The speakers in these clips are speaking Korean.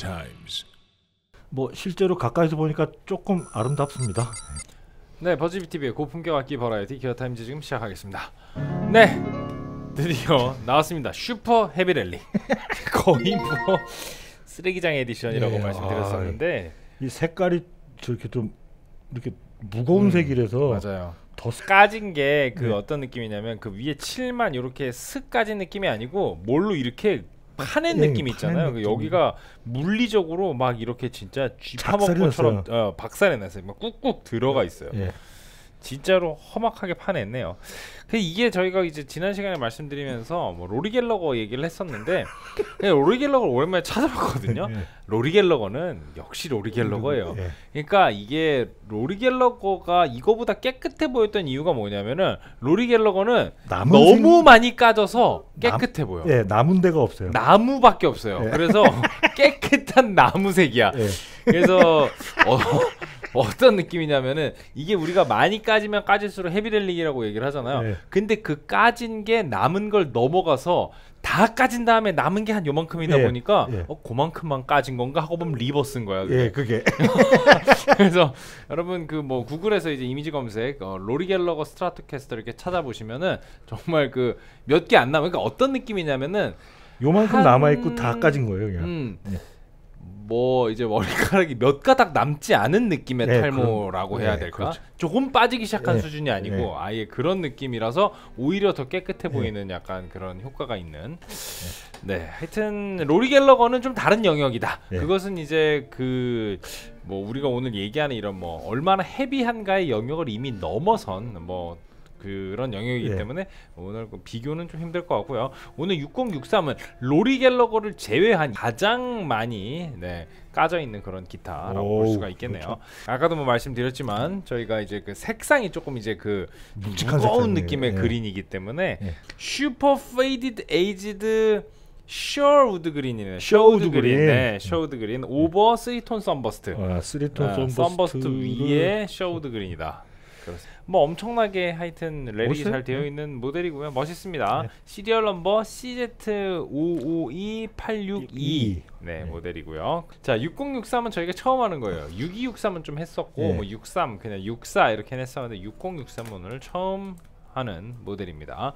times. 뭐 실제로 가까이서 보니까 조금 아름답습니다. 네, 버즈비 TV의 고품격 악기 버라이어티 Gear Times 지금 시작하겠습니다. 네, 드디어 나왔습니다. Super Heavy Relic. 거의 뭐 쓰레기장 edition이라고 예, 말씀드렸었는데 이 색깔이 저렇게 좀 이렇게 무거운 음, 색이라서 맞아요. 더 스- 까진 게그 네. 어떤 느낌이냐면 그 위에 칠만 이렇게 슥 까진 느낌이 아니고 뭘로 이렇게 파낸 예, 느낌이 파낸 있잖아요. 그 느낌. 여기가 물리적으로 막 이렇게 진짜 쥐파먹고처럼 어, 박살이 났어요. 막 꾹꾹 들어가 있어요. 예. 진짜로 험악하게 파냈네요. 그 이게 저희가 이제 지난 시간에 말씀드리면서 뭐 로리 갤러거 얘기를 했었는데 그냥 로리 갤러거를 오랜만에 찾아봤거든요. 예. 로리 갤러거는 역시 로리 갤러거예요. 예. 그러니까 이게 로리 갤러거가 이거보다 깨끗해 보였던 이유가 뭐냐면은 로리 갤러거는 너무 색- 많이 까져서 남- 깨끗해 보여. 예, 남은 데가 없어요. 나무밖에 없어요. 예. 그래서 깨끗한 나무색이야. 예. 그래서 어, 어떤 느낌이냐면은 이게 우리가 많이 까지면 까질수록 heavy relic이라고 얘기를 하잖아요. 네. 근데 그 까진 게 남은 걸 넘어가서 다 까진 다음에 남은 게 한 요만큼이다 예, 보니까 예. 어, 그만큼만 까진 건가 하고 보면 reverse인 거야. 그게. 예, 그게 그래서 여러분 그 뭐 구글에서 이제 이미지 검색 어, 로리 갤러거 스트라토캐스터 이렇게 찾아보시면은 정말 그 몇 개 안 남아. 그러니까 어떤 느낌이냐면은 요만큼 한- 남아 있고 다 까진 거예요, 그냥. 음. 예. 뭐 이제 머리카락이 몇 가닥 남지 않은 느낌의 네, 탈모라고 그럼- 해야 네, 될까? 그렇죠. 조금 빠지기 시작한 네, 수준이 아니고 네. 아예 그런 느낌이라서 오히려 더 깨끗해 네. 보이는 약간 그런 효과가 있는. 네, 하여튼 로리 갤러거는 좀 다른 영역이다. 네. 그것은 이제 그 뭐 우리가 오늘 얘기하는 이런 뭐 얼마나 헤비한가의 영역을 이미 넘어선 뭐 그런 영역이기 네. 때문에 오늘 그 비교는 좀 힘들 것 같고요. 오늘 6063은 로리 갤러거를 제외한 가장 많이 네, 까져 있는 그런 기타라고 볼 오우, 수가 있겠네요. 그렇죠. 아까도 뭐 말씀드렸지만 저희가 이제 그 색상이 조금 이제 그 무거운. 느낌의 예. green이기 때문에 예. Super Faded Aged Sherwood Green이네요. Sherwood Green. 네, Sherwood Green over 3 tone sunburst. 아, three tone 아, sunburst sunburst 위에 Sherwood Green이다. 그렇습니다. 뭐 엄청나게 하여튼 멋있어요? 잘 되어 네. 있는 모델이고요. 멋있습니다. 네. Serial number CZ552862 네, 네. 모델이고요. 자, 6063은 저희가 처음 하는 거예요. 6263은 좀 했었고 네. 뭐63 그냥 64 이렇게 했었는데 6063 오늘 처음 하는 모델입니다.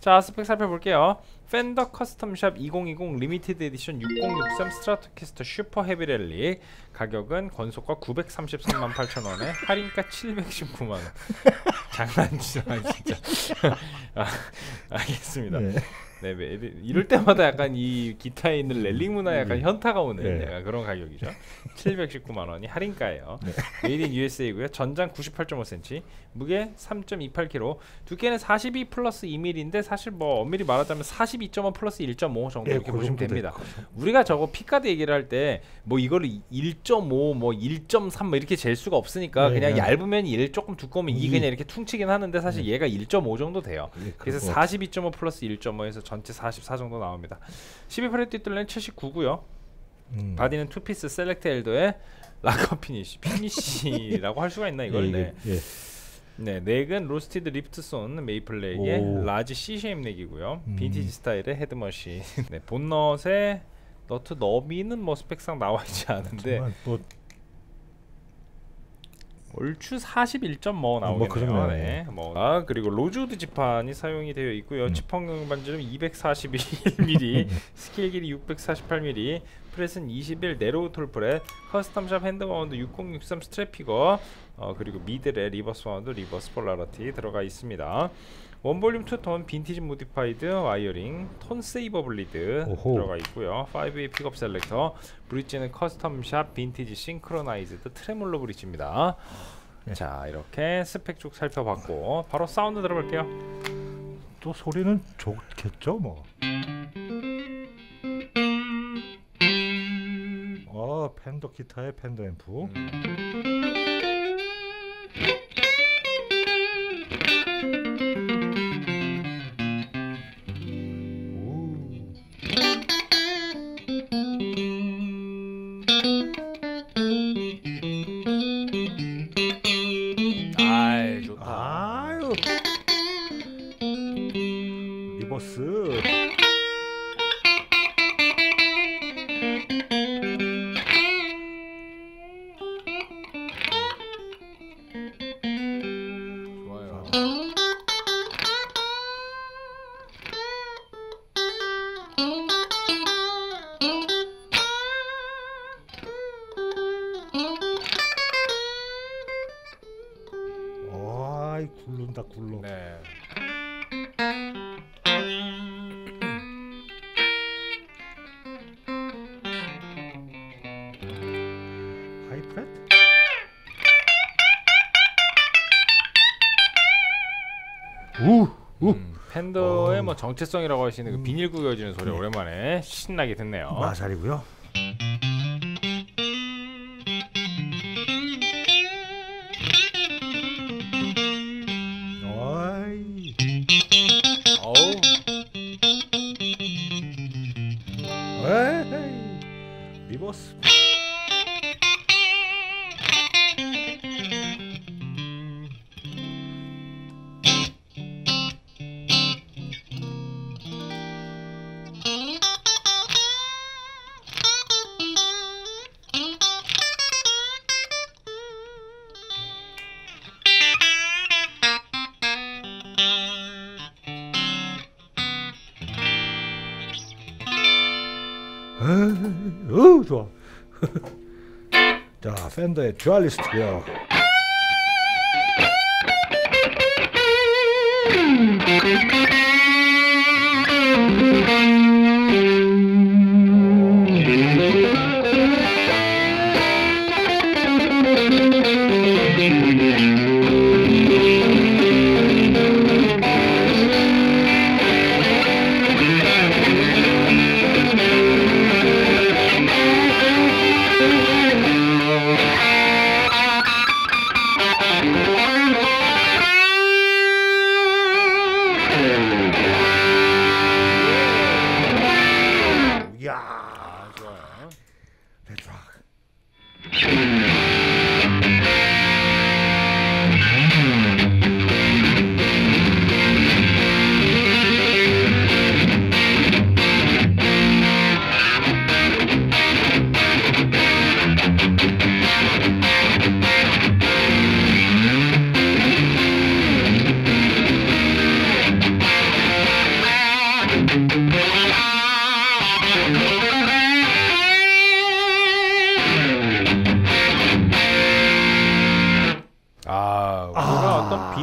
자, 스펙 살펴볼게요. Fender Custom Shop 2020 Limited Edition 6063 스트라토캐스터 Super Heavy Relic 가격은 권소가 933만 8천 원에 할인가 719만 원. 장난치지 마 진짜. 아, 알겠습니다. 네. 네, 네, 네, 이럴 때마다 약간 이 기타에 있는 relic 문화에 약간 현타가 오는 네. 약간 그런 가격이죠. 719만 원이 할인가예요. Made in USA고요. 전장 98.5cm, 무게 3.28kg, 두께는 42 플러스 2mm인데 사실 뭐 엄밀히 말하자면 42.5 플러스 1.5 정도 예, 이렇게 그 보시면 됩니다. 우리가 저거 pickguard 얘기를 할 때 뭐 이거를 1.5, 뭐 1.3 뭐 이렇게 잴 수가 없으니까 네, 그냥 그냥 얇으면 1 조금 두꺼우면 2 이. 그냥 이렇게 퉁치긴 하는데 사실 얘가 1.5 정도 돼요. 예, 그래서 그럴 것 같아요. 42.5 플러스 1.5에서 전체 44 정도 나옵니다. 12프렛 뒷둘레는 79고요. 음. 바디는 two-piece select alder의 lacquer finish finish라고 할 수가 있나 이걸 예, 네. 예. 네 neck은 roasted riftsawn maple neck의 오. 라지 C 쉐입 넥이고요. 음. 빈티지 스타일의 head machine. 네 bone nut에 너트 너비는 뭐 스펙상 나와 있지 않은데 얼추 41점 뭐 나오겠네요. 뭐 그러네요. 네. 뭐 아, 그리고 로즈우드 지판이 사용이 되어 있고요. 음. 지판경 반지름 241mm, 스케일 길이 648mm, 프렛은 21 narrow tall 프렛, custom shop hand wound 6063 Strat pickup, 어, 그리고 미들에 reverse wound, reverse polarity 들어가 있습니다. one volume two tone 빈티지 modified wiring tone saver bleed 오호. 들어가 있고요 5 way pickup selector bridge는 custom shop 빈티지 synchronized tremolo bridge입니다 네. 자 이렇게 스펙 쭉 살펴봤고 바로 사운드 들어볼게요 또 소리는 좋겠죠, 뭐. 어, Fender 기타의 Fender 앰프. 오. 음, 팬더의 어. 뭐 정체성이라고 할수 있는 그 음. 비닐 구겨지는 소리 네. 오랜만에 신나게 듣네요. 마살이고요. 어 좋아. 자, 팬더의 듀얼리스트고요.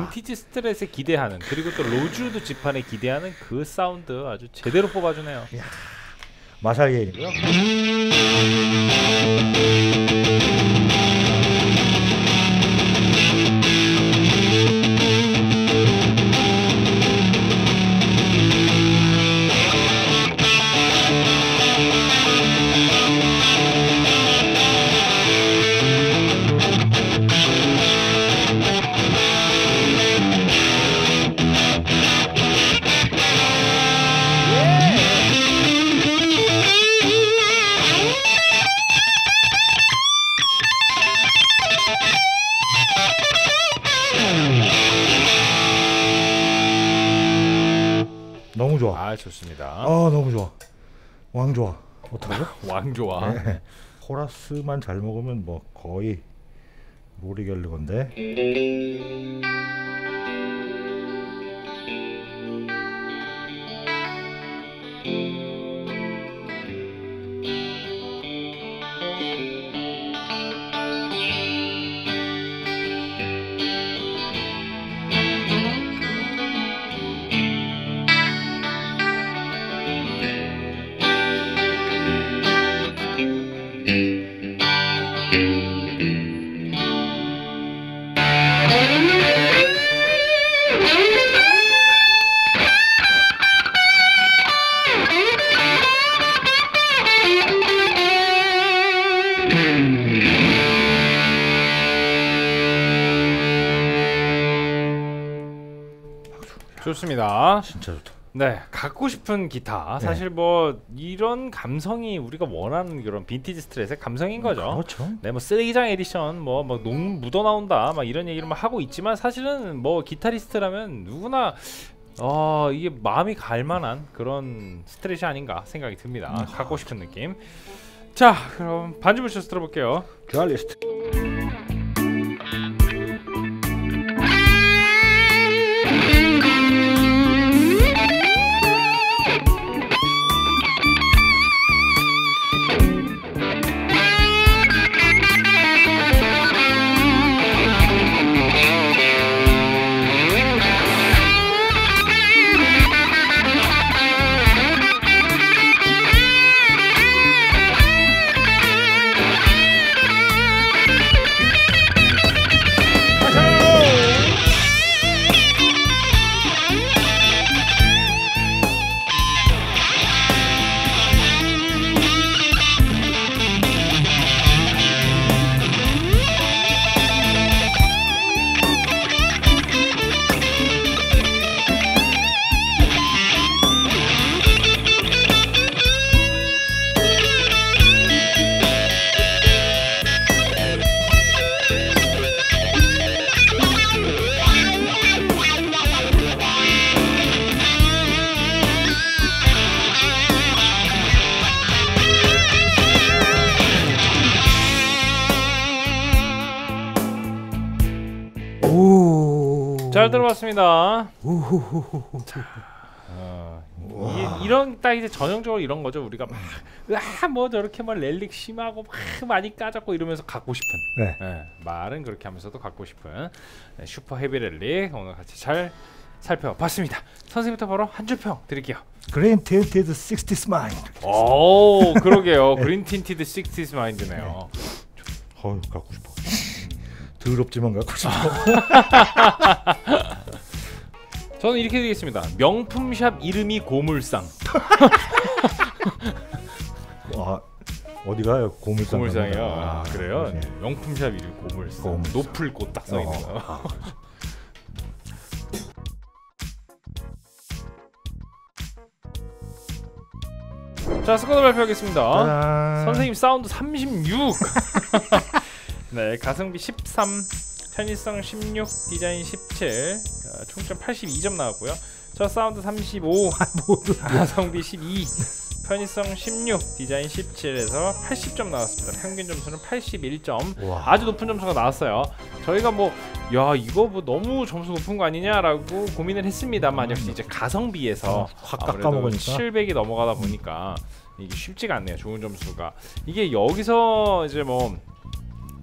빈티지 Strat에 기대하는 그리고 또 로즈우드 지판에 기대하는 그 사운드 아주 제대로 뽑아주네요. Marshall gain이고요. 왕 좋아. 어떡하죠? 왕 좋아. 네. 코러스만 잘 먹으면 뭐 거의 로리겔르 건데. 좋습니다. 진짜 좋다. 네, 갖고 싶은 기타. 네. 사실 뭐 이런 감성이 우리가 원하는 그런 빈티지 Strat의 감성인 거죠. 그렇죠. 네, 뭐 쓰레기장 에디션 뭐막농 묻어 나온다 막 이런 얘기를 막 하고 있지만 사실은 뭐 기타리스트라면 누구나 어 이게 마음이 갈 만한 그런 Strat 아닌가 생각이 듭니다. 음. 갖고 싶은 느낌. 자, 그럼 반주문 쇼스 들어볼게요. Duelist. 잘 들어봤습니다. 어, 이, 이런 딱 이제 전형적으로 이런 거죠. 우리가 막 뭐 저렇게 막 relic 심하고 막 많이 까졌고 이러면서 갖고 싶은 네. 예, 말은 그렇게 하면서도 갖고 싶은 네, super heavy relic 오늘 같이 잘 살펴봤습니다. 선생님부터 바로 한 줄 평 드릴게요. green tinted 60s 마인. 오 그러게요. 그린 틴티드 60s 마인드네요. 어우 갖고 싶어. 더럽지만 갖고 싶어. 저는 이렇게 드리겠습니다. 명품샵 이름이 고물상. 아 어디 가요? 고물상. 고물상이요. 가면. 아, 그래요? 네. 명품샵 이름 고물상. 고물상. 높을 꽃딱써 있는 어, 거. 아. 자 스코어 발표하겠습니다. 짜잔. 선생님 사운드 36. 네 가성비 13, 편의성 16, 디자인 17, 어, 총점 82점 나왔고요. 저 사운드 35, 가성비 12, 편의성 16, 디자인 17에서 80점 나왔습니다. 평균 점수는 81점. 와. 아주 높은 점수가 나왔어요. 저희가 뭐 야 이거 뭐 너무 점수 높은 거 아니냐라고 고민을 했습니다만 역시 이제 가성비에서 확 아무래도 깎아먹으니까. 700이 넘어가다 보니까 이게 쉽지가 않네요. 좋은 점수가 이게 여기서 이제 뭐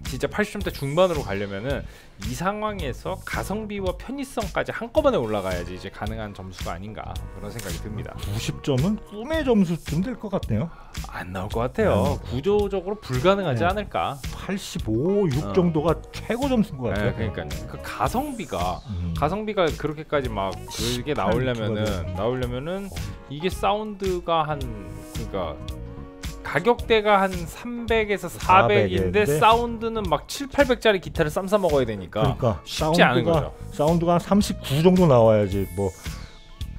진짜 80점대 중반으로 가려면은 이 상황에서 가성비와 편의성까지 한꺼번에 올라가야지 이제 가능한 점수가 아닌가 그런 생각이 듭니다. 90점은 꿈의 점수쯤 될 것 같네요. 안 나올 것 같아요. 구조적으로 불가능하지 네. 않을까. 85, 6 어. 정도가 최고 점수인 것 같아요. 네, 그러니까 그 가성비가 음. 가성비가 그렇게까지 막 그게 18 나오려면은 나오려면은 이게 사운드가 한 그러니까 가격대가 한 300에서 400인데 인데 사운드는 막 7, 800짜리 기타를 쌈싸 먹어야 되니까 그러니까 쉽지 않은 사운드가 거죠. 사운드가 한39 정도 나와야지 뭐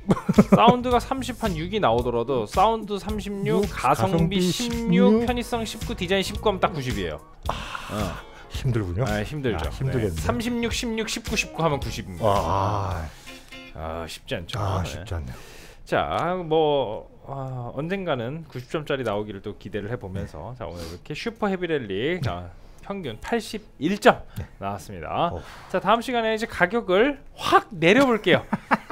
사운드가 30 한 6이 나오더라도 사운드 36, 육, 가성비 가성비 16, 16, 편의성 19, 디자인 19 하면 딱 90이에요. 어. 힘들군요. 아, 힘들죠. 아, 힘들겠네. 36, 16, 19, 19 하면 90입니다. 아, 아, 쉽지 않죠. 아 네. 쉽지 않네요. 자, 뭐 아, 언젠가는 90점짜리 나오기를 또 기대를 해보면서 자 오늘 이렇게 슈퍼 헤비랠리 아, 평균 81점 나왔습니다. 어. 자 다음 시간에 이제 가격을 확 내려볼게요.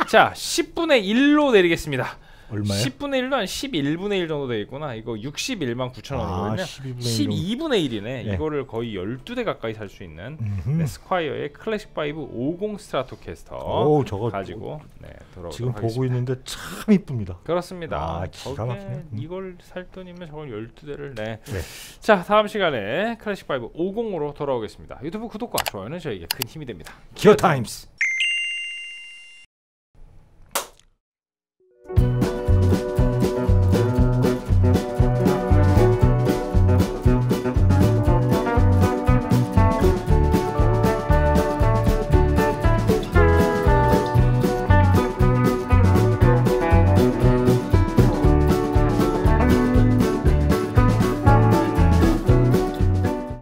자 10분의 1로 내리겠습니다. 얼마요? 10분의 1로 한 11분의 1 정도 되겠구나. 이거 61만 9천 아, 원이거든요. 12분의 12분의 1이네. 네. 이거를 거의 12대 가까이 살 수 있는. 네, Squier의 Classic Vibe 50 Stratocaster 오 저거 가지고 네, 지금 하겠습니다. 보고 있는데 참 이쁩니다. 그렇습니다. 아, 기가 막히네. 음. 이걸 살 돈이면 저걸 12대를 네. 네. 자, 다음 시간에 Classic Vibe 50으로 돌아오겠습니다. 유튜브 구독과 좋아요는 저에게 큰 힘이 됩니다. Gear Times.